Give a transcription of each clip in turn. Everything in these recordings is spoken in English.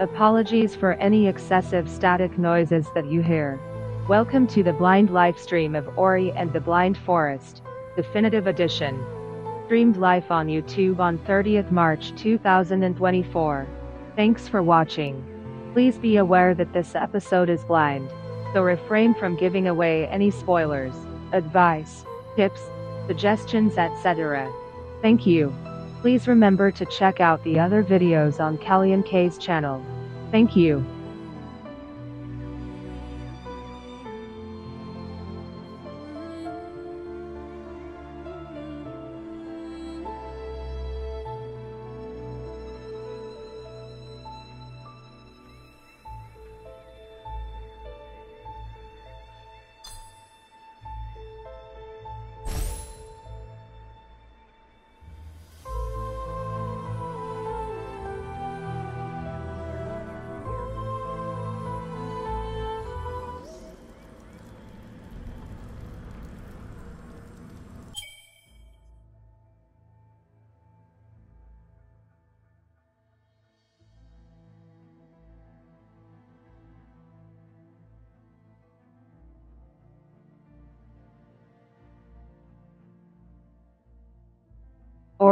Apologies for any excessive static noises that you hear. Welcome to the blind live stream of Ori and the Blind Forest, Definitive Edition. Streamed live on YouTube on 30th March 2024. Thanks for watching. Please be aware that this episode is blind, so refrain from giving away any spoilers, advice, tips, suggestions, etc. Thank you. Please remember to check out the other videos on Kallian K's channel. Thank you.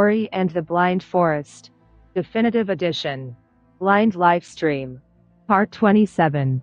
And the Blind Forest. Definitive Edition. Blind Livestream. Part 27.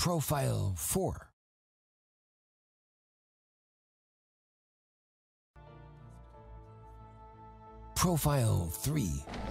Profile 4. Profile 3.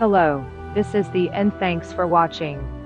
Hello, this is the end thanks for watching.